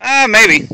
Uh, maybe.